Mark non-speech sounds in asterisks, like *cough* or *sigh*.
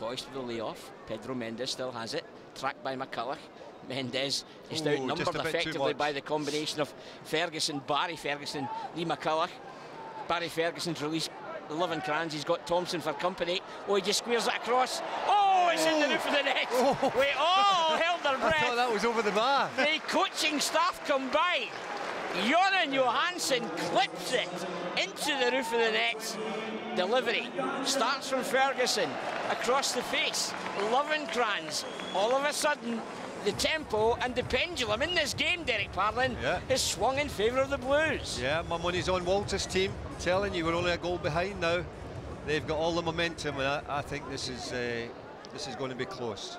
McCoist with the layoff. Pedro Mendes still has it. Tracked by McCulloch. Mendes is Ooh, outnumbered just a bit too effectively by the combination of Ferguson, Barry Ferguson, Lee McCulloch. Barry Ferguson's released the Lovenkrands. He's got Thompson for company. Oh, he just squares it across. Oh, it's in the roof of the net. Oh. Wait, oh, held their *laughs* I thought that was over the bar. The coaching staff come by. Jonatan Johansson clips it into the roof of the net. Delivery starts from Ferguson across the face. Lovenkrands. All of a sudden, the tempo and the pendulum in this game, Derek Parlane, Yeah. is swung in favour of the Blues. Yeah, my money's on Walter's team. I'm telling you, we're only a goal behind now. They've got all the momentum, and I, I think this is uh, this is going to be close.